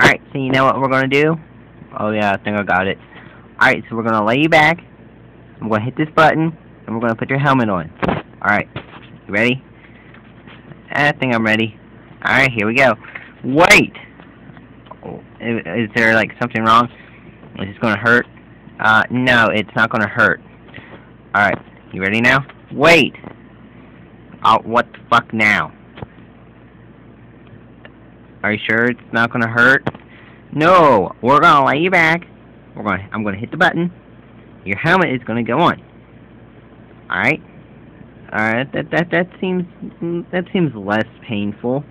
Alright, so you know what we're gonna do? Oh yeah, I think I got it. Alright, so we're gonna lay you back. I'm gonna hit this button, and we're gonna put your helmet on. Alright, you ready? I think I'm ready. Alright, here we go. Wait! Oh, is, is there, like, something wrong? Is this gonna hurt? Uh, no, it's not gonna hurt. Alright, you ready now? Wait! Oh, what the fuck now? Are you sure it's not gonna hurt? No, we're gonna lay you back. We're gonna, I'm gonna hit the button. Your helmet is gonna go on. All right. All right. That that that seems that seems less painful.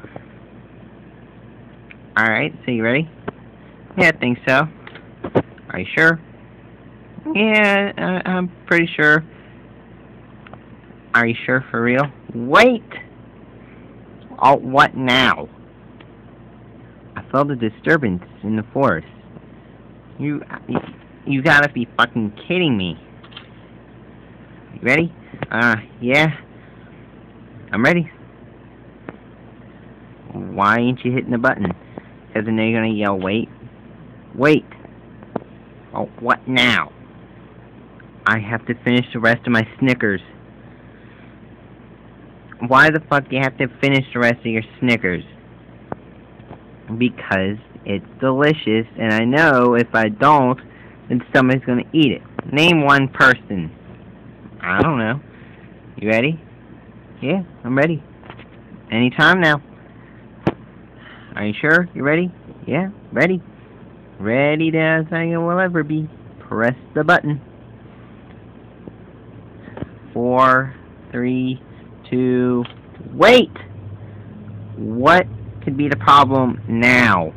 All right. So you ready? Yeah, I think so. Are you sure? Yeah, uh, I'm pretty sure. Are you sure for real? Wait. Oh, what now? I felt a disturbance in the forest. You, you, you gotta be fucking kidding me. You ready? Uh, yeah. I'm ready. Why ain't you hitting the button? Because then they're gonna yell, wait. Wait. Oh, what now? I have to finish the rest of my Snickers. Why the fuck do you have to finish the rest of your Snickers? Because it's delicious, and I know if I don't, then somebody's gonna eat it. Name one person. I don't know. You ready? Yeah, I'm ready. Anytime now. Are you sure? You ready? Yeah, ready. Ready to as I will ever be. Press the button. Four, three, two, wait! What could be the problem now?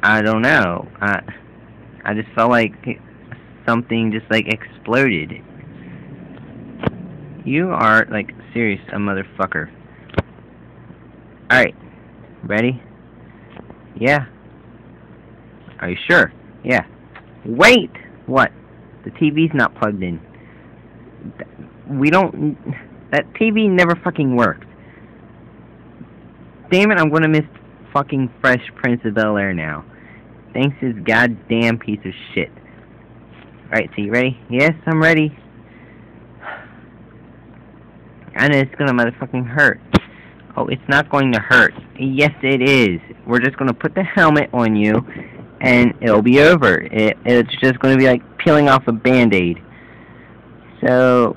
I don't know. I I just felt like something just like exploded. You are like serious a motherfucker. Alright. Ready? Yeah. Are you sure? Yeah. Wait! What? The TV's not plugged in. We don't... That TV never fucking worked. Damn it, I'm gonna miss fucking Fresh Prince of Bel Air now. Thanks to this goddamn piece of shit. Alright, so you ready? Yes, I'm ready. I know it's gonna motherfucking hurt. Oh, it's not going to hurt. Yes, it is. We're just gonna put the helmet on you, and it'll be over. It, it's just gonna be like peeling off a band-aid. So,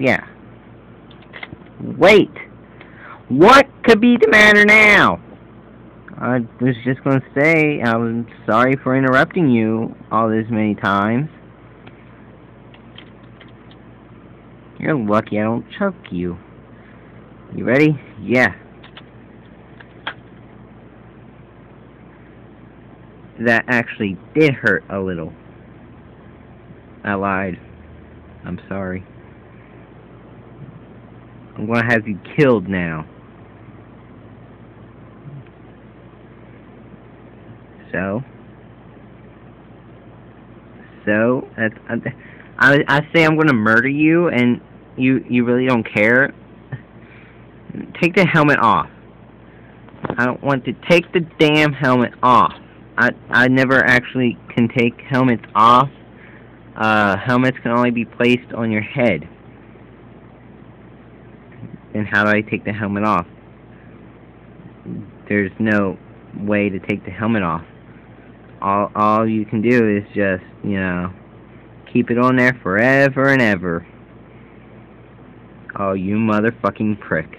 yeah. Wait! What could be the matter now? I was just going to say, I'm sorry for interrupting you all this many times. You're lucky I don't choke you. You ready? Yeah. That actually did hurt a little. I lied. I'm sorry. I'm gonna have you killed now. So, so that's, I I say I'm gonna murder you, and you you really don't care. Take the helmet off. I don't want to take the damn helmet off. I I never actually can take helmets off. Uh, helmets can only be placed on your head. And how do I take the helmet off? There's no way to take the helmet off all all you can do is just you know keep it on there forever and ever. Oh, you motherfucking prick.